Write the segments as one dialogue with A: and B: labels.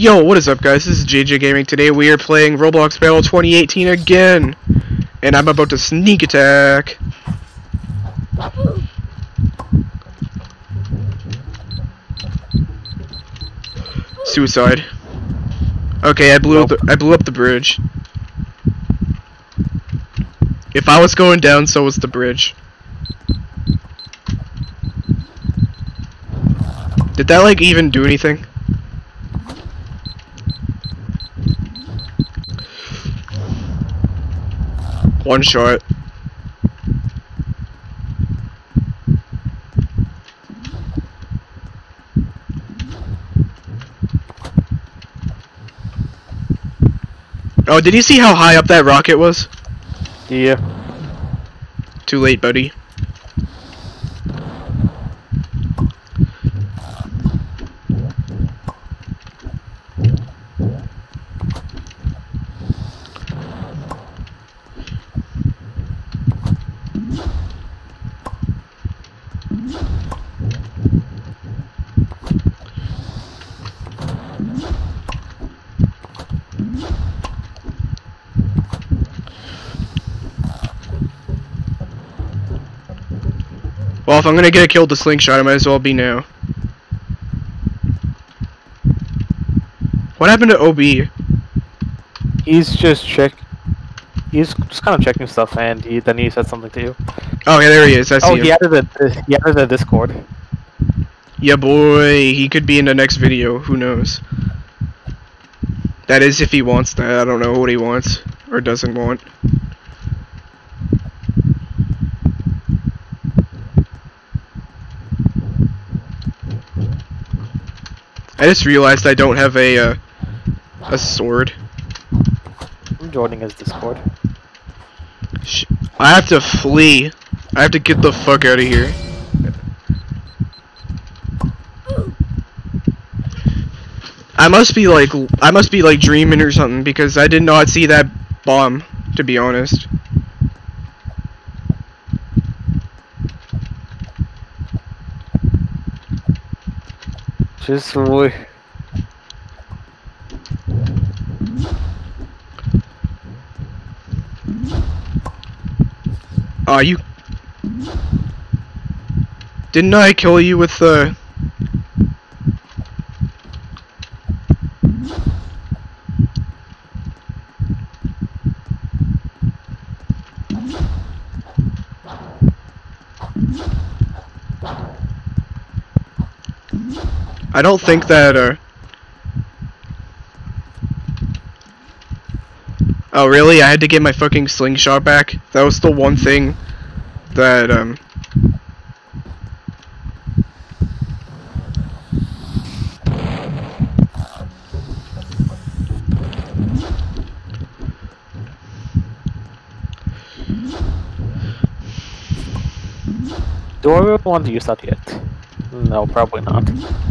A: Yo, what is up guys? This is JJ Gaming. Today we are playing Roblox Battle 2018 again. And I'm about to sneak attack. Suicide. Okay, I blew
B: Nope.
A: up the, I blew up the bridge. If I was going down, so was the bridge. Did that like even do anything? One shot. Oh, did you see how high up that rocket was?
B: Yeah.
A: Too late, buddy. If I'm gonna get a kill with the slingshot, I might as well be now. What happened to OB?
B: He's just check. He's just kind of checking stuff, and he then he said something to you.
A: Oh, yeah, there he is. I see
B: Oh,
A: him.
B: he added the he added the Discord.
A: Yeah, boy, he could be in the next video. Who knows? That is if he wants that. I don't know what he wants or doesn't want. I just realized I don't have a uh, a sword.
B: I'm joining his Discord.
A: Sh I have to flee. I have to get the fuck out of here. I must be like I must be like dreaming or something because I did not see that bomb to be honest.
B: Just really.
A: Aw, you Didn't I kill you with the I don't think that uh Oh really? I had to get my fucking slingshot back? That was the one thing that um
B: Do I really want to use that yet? No, probably not.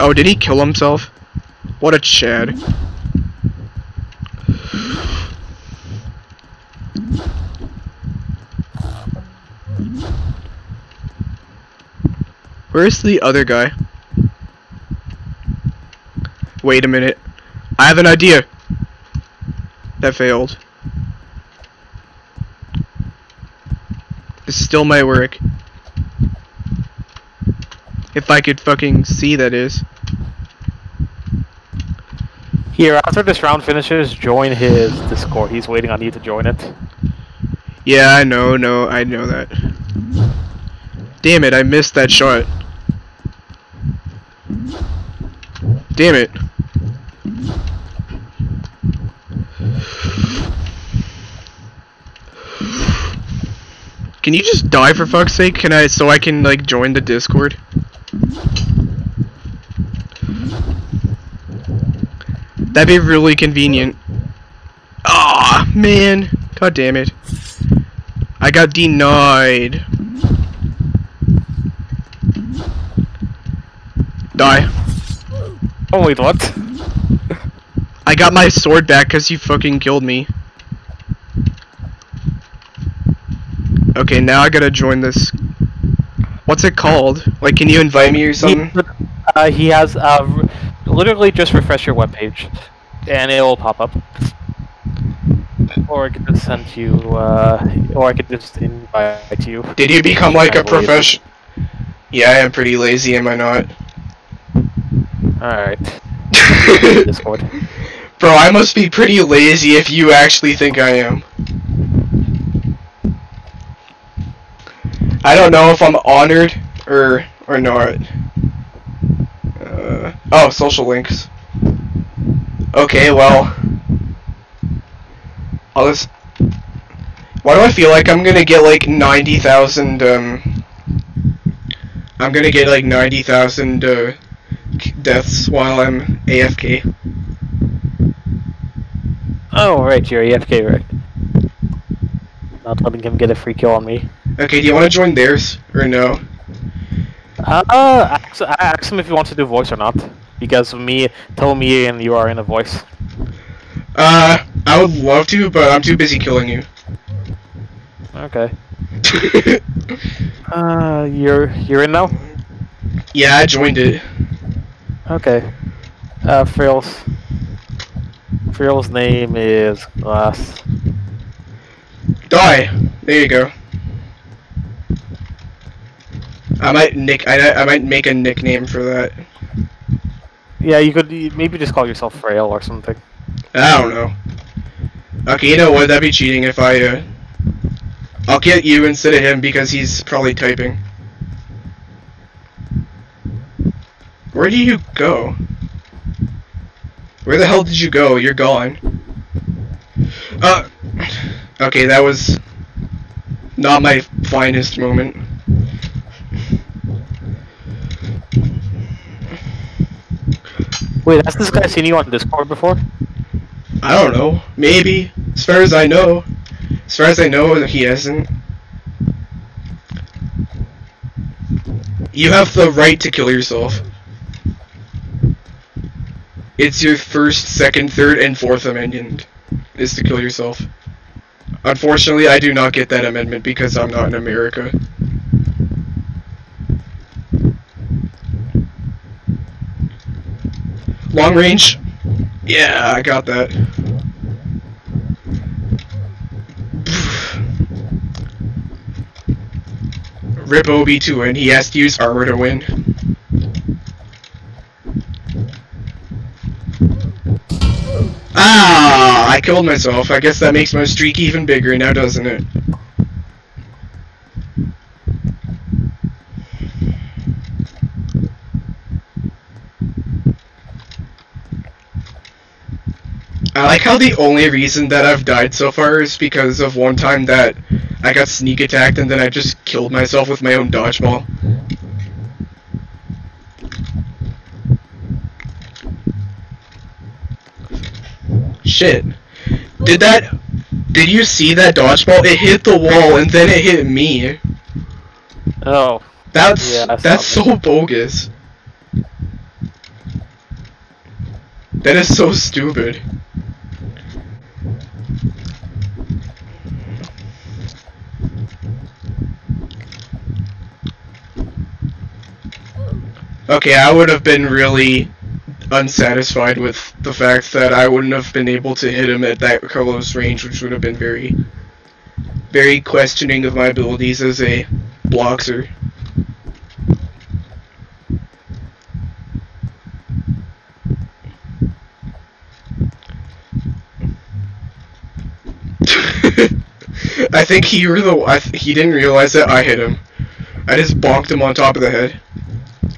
A: Oh, did he kill himself? What a chad. Where's the other guy? Wait a minute. I have an idea. That failed. This still might work. If I could fucking see, that is.
B: Here, after this round finishes, join his Discord. He's waiting on you to join it.
A: Yeah, I know, no, I know that. Damn it, I missed that shot. Damn it. Can you just die for fuck's sake? Can I, so I can, like, join the Discord? That'd be really convenient. Ah, man. God damn it. I got denied. Die.
B: Oh wait, what?
A: I got my sword back because you fucking killed me. Okay, now I gotta join this. What's it called? Like, can you invite me or something?
B: He, uh, he has uh, literally just refresh your webpage, and it will pop up. Or I could just send you, uh, or I could just invite you.
A: Did you become like a
B: believe-
A: profession? Yeah, I am pretty lazy, am I not?
B: Alright, Discord.
A: Bro, I must be pretty lazy if you actually think I am. I don't know if I'm honored or or not. Uh, oh, social links. Okay, well, I'll just. Why do I feel like I'm gonna get like ninety thousand? Um, I'm gonna get like ninety thousand uh, deaths while I'm AFK.
B: Oh, right, you're AFK, right? Not letting him get a free kill on me.
A: Okay, do you want to join theirs or no?
B: Uh, ask, ask him if he wants to do voice or not. Because me, tell me and you are in a voice.
A: Uh, I would love to, but I'm too busy killing you.
B: Okay. Uh, you're you're in now.
A: yeah, I joined it.
B: Okay. Uh, Frill's. Frill's name is Glass.
A: Die. There you go. I might nick. I, I might make a nickname for that.
B: Yeah, you could maybe just call yourself Frail or something.
A: I don't know. Okay, you know what? That'd be cheating if I. Uh, I'll get you instead of him because he's probably typing. Where do you go? Where the hell did you go? You're gone. Uh. Okay, that was not my finest moment.
B: Wait, has this guy seen you on Discord before?
A: I don't know. Maybe. As far as I know. As far as I know, he hasn't. You have the right to kill yourself. It's your first, second, third, and fourth amendment is to kill yourself. Unfortunately, I do not get that amendment because I'm not in America. Long range? Yeah, I got that. Rip OB2N He has to use armor to win. Ah! I killed myself. I guess that makes my streak even bigger now, doesn't it? I like how the only reason that I've died so far is because of one time that I got sneak attacked and then I just killed myself with my own dodgeball. Shit. Did that... Did you see that dodgeball? It hit the wall and then it hit me.
B: Oh,
A: That's
B: Yeah,
A: that's
B: that.
A: so bogus. That is so stupid. Okay, I would have been really unsatisfied with the fact that I wouldn't have been able to hit him at that close range, which would have been very, very questioning of my abilities as a boxer. I think he I th- he didn't realize that I hit him. I just bonked him on top of the head.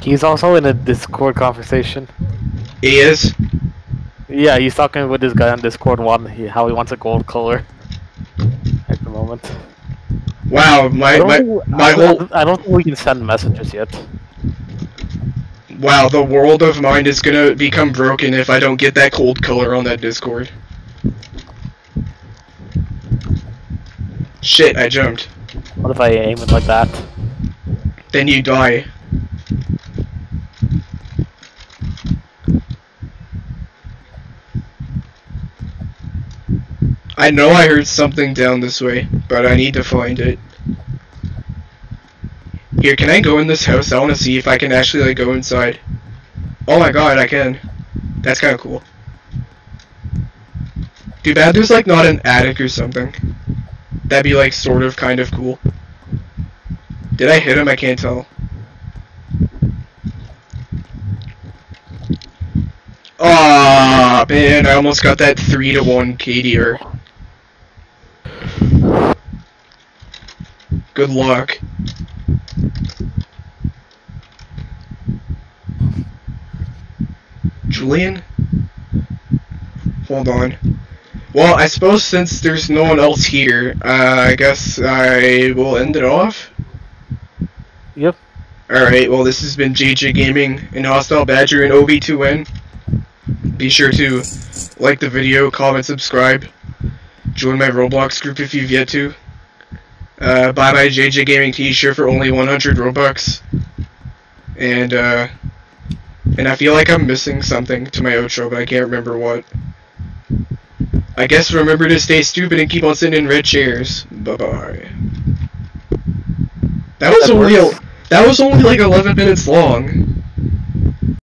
B: He's also in a Discord conversation.
A: He is.
B: Yeah, he's talking with this guy on Discord one he, how he wants a gold color at the moment.
A: Wow, my my
B: think,
A: my
B: I,
A: whole
B: don't- I don't think we can send messages yet.
A: wow, the world of mine is gonna become broken if I don't get that cold color on that Discord. Shit, I jumped.
B: What if I aim it like that?
A: Then you die. I know I heard something down this way, but I need to find it. Here, can I go in this house? I want to see if I can actually like go inside. Oh my god, I can. That's kind of cool. Too bad there's like not an attic or something. That'd be like sort of kind of cool. Did I hit him? I can't tell. Ah man, I almost got that three to one KDR. Good luck. Julian? Hold on. Well, I suppose since there's no one else here, uh, I guess I will end it off.
B: Yep.
A: Alright, well this has been JJ Gaming and Hostile Badger and OB2N. Be sure to like the video, comment, subscribe. Join my Roblox group if you've yet to. Uh, buy my JJ Gaming t-shirt for only 100 Robux. And, uh, and I feel like I'm missing something to my outro, but I can't remember what. I guess remember to stay stupid and keep on sitting in red chairs. Bye-bye. That was
B: That
A: only a, that was only like 11 minutes long.